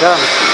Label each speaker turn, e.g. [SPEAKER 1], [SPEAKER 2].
[SPEAKER 1] Ja.